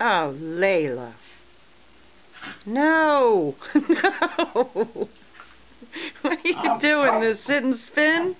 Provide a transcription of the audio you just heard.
Oh, Layla. No. no. What are you um, doing? Um, this sit and spin?